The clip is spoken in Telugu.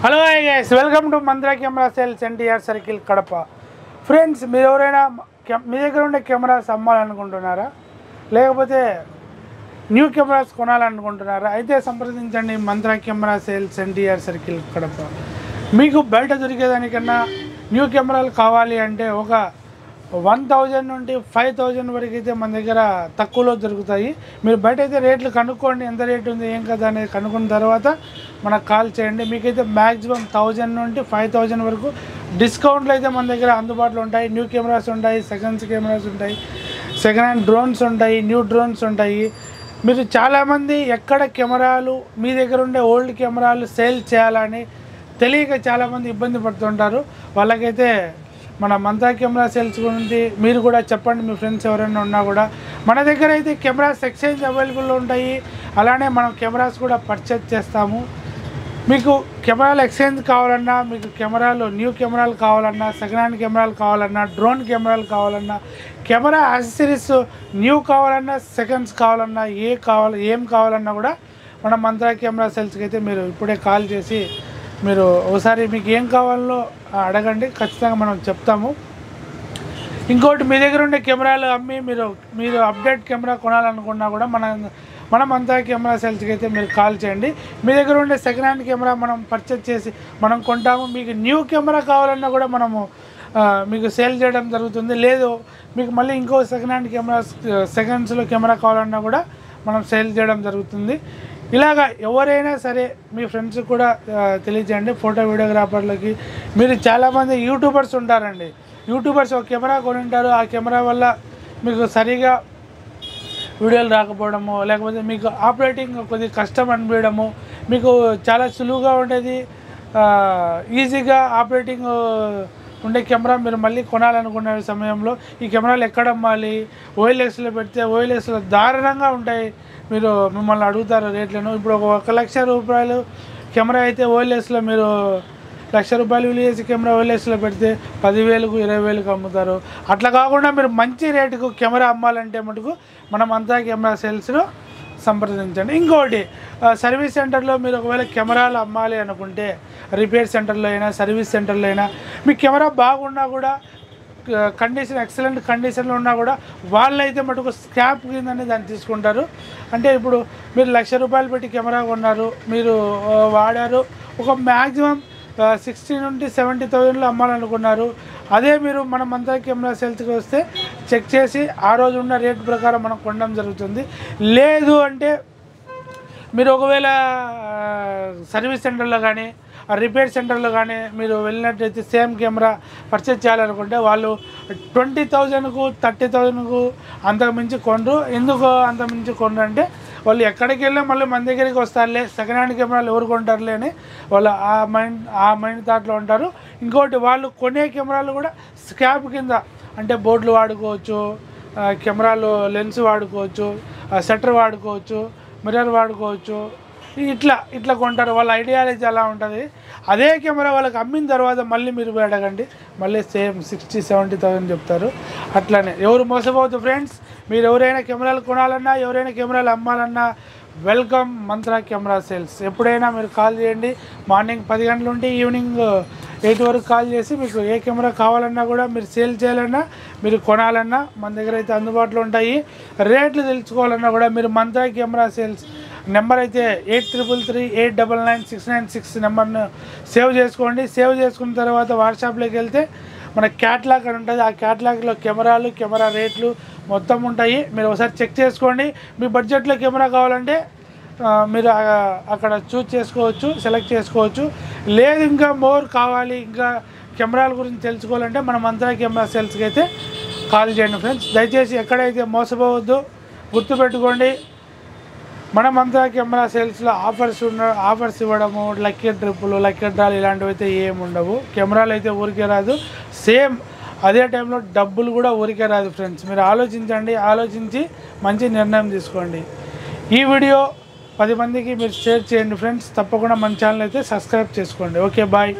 Hello guys welcome to Mantra camera sales NTR circle Kadapa friends మీరు ఎవరైనా కె- మీ దగ్గర ఉండే కెమెరాస్ అమ్మాలనుకుంటున్నారా? లేకపోతే న్యూ కెమెరాస్ కొనాలనుకుంటున్నారా? అయితే సంప్రదించండి Mantra camera sales NTR circle Kadapa మీకు బయట దొరికేదానికన్నా న్యూ కెమెరాలు కావాలి అంటే ఒక వన్ థౌజండ్ నుండి ఫైవ్ థౌజండ్ వరకు అయితే మన దగ్గర తక్కువలో దొరుకుతాయి. మీరు బయట అయితే రేట్లు కనుక్కోండి ఎంత రేట్ ఉంది ఏం కదా అనేది కనుక్కున్న తర్వాత మనకు కాల్ చేయండి. మీకైతే మ్యాక్సిమం థౌజండ్ నుండి ఫైవ్ థౌజండ్ వరకు డిస్కౌంట్లు అయితే మన దగ్గర అందుబాటులో ఉంటాయి. న్యూ కెమెరాస్ ఉంటాయి సెకండ్స్ కెమెరాస్ ఉంటాయి సెకండ్ హ్యాండ్ డ్రోన్స్ ఉంటాయి న్యూ డ్రోన్స్ ఉంటాయి. మీరు చాలామంది ఎక్కడ కెమెరాలు మీ దగ్గర ఉండే ఓల్డ్ కెమెరాలు సేల్ చేయాలని తెలియక చాలామంది ఇబ్బంది పడుతుంటారు. వాళ్ళకైతే మన మంత్రా కెమెరా సేల్స్ గురించి మీరు కూడా చెప్పండి మీ ఫ్రెండ్స్ ఎవరైనా ఉన్నా కూడా. మన దగ్గర అయితే కెమెరాస్ ఎక్స్చేంజ్ అవైలబుల్ ఉంటాయి. అలానే మనం కెమెరాస్ కూడా పర్చేజ్ చేస్తాము. మీకు కెమెరాలు ఎక్స్చేంజ్ కావాలన్నా మీకు కెమెరాలు న్యూ కెమెరాలు కావాలన్నా సెకండ్ హ్యాండ్ కెమెరాలు కావాలన్నా డ్రోన్ కెమెరాలు కావాలన్నా కెమెరా యాక్సెసరీస్ న్యూ కావాలన్నా సెకండ్స్ కావాలన్నా ఏ కావాలి ఏం కావాలన్నా కూడా మన మంత్రా కెమెరా సెల్స్కి అయితే మీరు ఇప్పుడే కాల్ చేసి మీరు ఒకసారి మీకు ఏం కావాలో అడగండి ఖచ్చితంగా మనం చెప్తాము. ఇంకోటి మీ దగ్గర ఉండే కెమెరాలు అమ్మి మీరు మీరు అప్డేట్ కెమెరా కొనాలనుకున్నా కూడా మన మనం అంతా కెమెరా సేల్స్కి అయితే మీరు కాల్ చేయండి. మీ దగ్గర ఉండే సెకండ్ హ్యాండ్ కెమెరా మనం పర్చేజ్ చేసి మనం కొంటాము. మీకు న్యూ కెమెరా కావాలన్నా కూడా మనము మీకు సేల్ చేయడం జరుగుతుంది. లేదు మీకు మళ్ళీ ఇంకో సెకండ్ హ్యాండ్ కెమెరా సెకండ్స్లో కెమెరా కావాలన్నా కూడా మనం సేల్ చేయడం జరుగుతుంది. ఇలాగా ఎవరైనా సరే మీ ఫ్రెండ్స్ కూడా తెలియజేయండి ఫోటో వీడియోగ్రాఫర్లకి మీరు చాలామంది యూట్యూబర్స్ ఉంటారండి. యూట్యూబర్స్ ఒక కెమెరా కొనింటారు. ఆ కెమెరా వల్ల మీకు సరిగా వీడియోలు రాకపోవడము లేకపోతే మీకు ఆపరేటింగ్ కొద్దిగా కష్టం అనిపించడము మీకు చాలా సులువుగా ఉండేది. ఈజీగా ఆపరేటింగ్ ఉండే కెమెరా మీరు మళ్ళీ కొనాలనుకునే సమయంలో ఈ కెమెరాలు ఎక్కడ అమ్మాలి? ఓఎల్ఎక్స్లో పెడితే ఓఎల్ఎక్స్లో దారుణంగా ఉంటాయి. మీరు మిమ్మల్ని అడుగుతారు రేట్లను. ఇప్పుడు ఒక ఒక లక్ష రూపాయలు కెమెరా అయితే ఓఎల్ఎస్లో మీరు లక్ష రూపాయలు విలువ చేసి కెమెరా ఓఎల్ఎస్లో పెడితే పదివేలకు ఇరవై వేలకు అమ్ముతారు. అట్లా కాకుండా మీరు మంచి రేటుకు కెమెరా అమ్మాలంటే మటుకు మనం అంతా కెమెరా సేల్స్లో సంప్రదించండి. ఇంకోటి సర్వీస్ సెంటర్లో మీరు ఒకవేళ కెమెరాలు అమ్మాలి అనుకుంటే రిపేర్ సెంటర్లో అయినా సర్వీస్ సెంటర్లో అయినా మీ కెమెరా బాగున్నా కూడా కండిషన్ ఎక్సలెంట్ కండిషన్లో ఉన్నా కూడా వాళ్ళైతే మటుకు స్క్రాప్ కిందనే దాన్ని తీసుకుంటారు. అంటే ఇప్పుడు మీరు లక్ష రూపాయలు పెట్టి కెమెరా కొన్నారు మీరు వాడారు ఒక మ్యాక్సిమం సిక్స్టీ నుండి సెవెంటీ థౌజండ్లో అమ్మాలనుకున్నారు అదే మీరు మనం అంతా కెమెరా సెల్స్కి వస్తే చెక్ చేసి ఆ రోజు ఉన్న రేట్ ప్రకారం మనం కొనడం జరుగుతుంది. లేదు అంటే మీరు ఒకవేళ సర్వీస్ సెంటర్లో కానీ రిపేర్ సెంటర్లో కానీ మీరు వెళ్ళినట్టయితే సేమ్ కెమెరా పర్చేజ్ చేయాలనుకుంటే వాళ్ళు ట్వంటీ థౌజండ్కు థర్టీ థౌజండ్కు అంతకు మించి ఎందుకు అంతకుమించి మించి అంటే వాళ్ళు ఎక్కడికి వెళ్ళినా మళ్ళీ మన దగ్గరికి వస్తారులే. సెకండ్ హ్యాండ్ కెమెరాలు ఎవరు కొంటారులే అని వాళ్ళు ఆ మైండ్ ఆ మైండ్ థాట్లో ఉంటారు. ఇంకోటి వాళ్ళు కొనే కెమెరాలు కూడా స్కాప్ కింద. అంటే బోర్డులు వాడుకోవచ్చు కెమెరాలు లెన్స్ వాడుకోవచ్చు సెటర్ వాడుకోవచ్చు మిర్రర్ వాడుకోవచ్చు ఇట్లా ఇట్లా కొంటారు. వాళ్ళ ఐడియాలజీ అలా ఉంటుంది. అదే కెమెరా వాళ్ళకి అమ్మిన తర్వాత మళ్ళీ మీరు అడగండి. మళ్ళీ సేమ్ సిక్స్టీ సెవెంటీ థౌసండ్ చెప్తారు. అట్లానే ఎవరు మోసపోవద్దు ఫ్రెండ్స్ మీరు ఎవరైనా కెమెరాలు కొనాలన్నా ఎవరైనా కెమెరాలు అమ్మాలన్నా వెల్కమ్ మంత్రా కెమెరా సేల్స్ ఎప్పుడైనా మీరు కాల్ చేయండి. మార్నింగ్ పది గంటల నుండి ఈవినింగ్ ఎయిట్ వరకు కాల్ చేసి మీకు ఏ కెమెరా కావాలన్నా కూడా మీరు సేల్ చేయాలన్నా మీరు కొనాలన్నా మన దగ్గర అయితే అందుబాటులో ఉంటాయి. రేట్లు తెలుసుకోవాలన్నా కూడా మీరు మంత్రా కెమెరా సేల్స్ నెంబర్ అయితే eight triple three eight double nine six nine six నెంబర్ను సేవ్ చేసుకోండి. సేవ్ చేసుకున్న తర్వాత వాట్సాప్లోకి వెళ్తే మన క్యాట్లాగ్ అని ఉంటుంది. ఆ క్యాట్లాగ్లో కెమెరాలు కెమెరా రేట్లు మొత్తం ఉంటాయి. మీరు ఒకసారి చెక్ చేసుకోండి. మీ బడ్జెట్లో కెమెరా కావాలంటే మీరు అక్కడ చూస్ చేసుకోవచ్చు సెలెక్ట్ చేసుకోవచ్చు. లేదు ఇంకా మోర్ కావాలి ఇంకా కెమెరాల గురించి తెలుసుకోవాలంటే మనం అంతా కెమెరా సేల్స్కి అయితే కాల్ చేయండి ఫ్రెండ్స్. దయచేసి ఎక్కడైతే మోసపోవద్దు గుర్తుపెట్టుకోండి. మనమంతా కెమెరా సేల్స్లో ఆఫర్స్ ఉన్న ఆఫర్స్ ఇవ్వడము లక్కీ ట్రిప్పులు లక్కీ డ్రాలు ఇలాంటివి అయితే ఏమి ఉండవు కెమెరాలు అయితే ఊరికే రాదు. సేమ్ అదే టైంలో డబ్బులు కూడా ఊరికే రాదు ఫ్రెండ్స్. మీరు ఆలోచించండి ఆలోచించి మంచి నిర్ణయం తీసుకోండి. ఈ వీడియో పది మందికి మీరు షేర్ చేయండి ఫ్రెండ్స్. తప్పకుండా మన ఛానల్ అయితే సబ్స్క్రైబ్ చేసుకోండి. Okay bye.